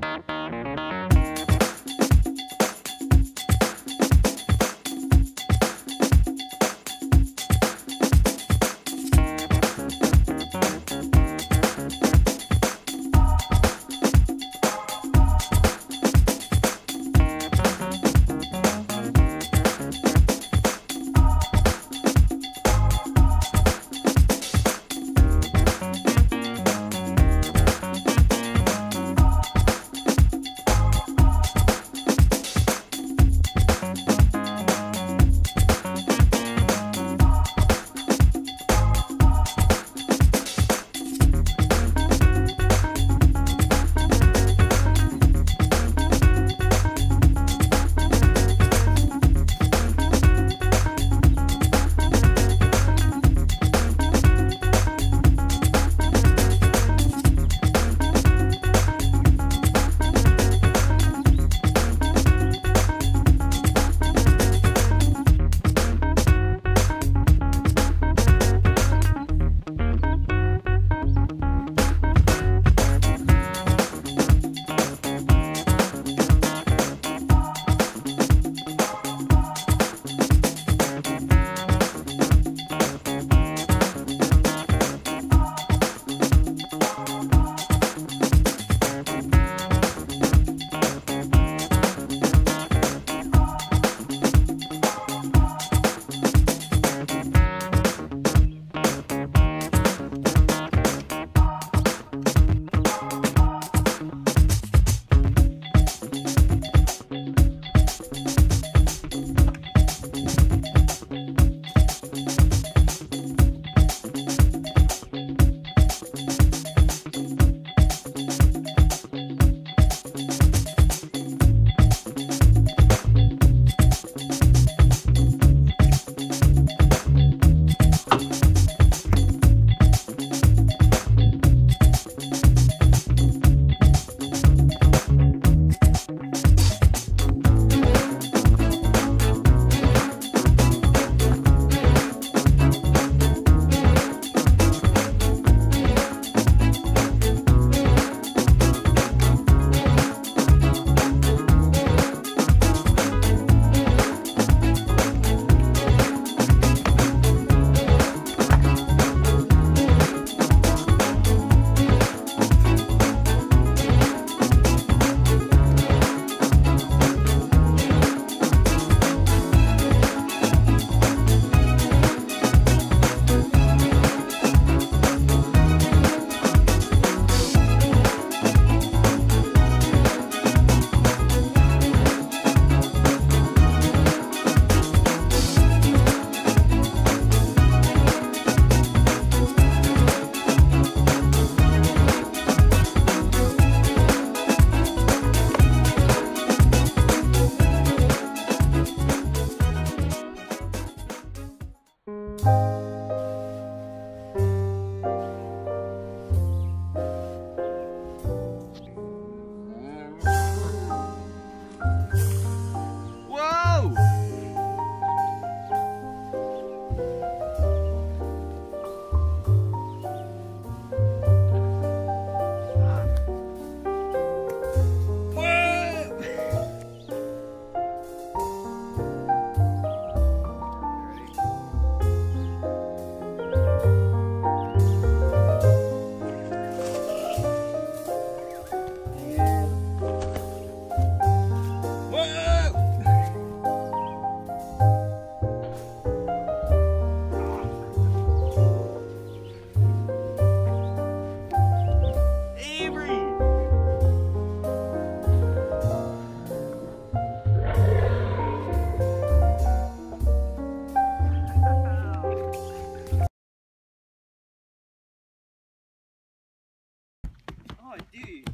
Música do.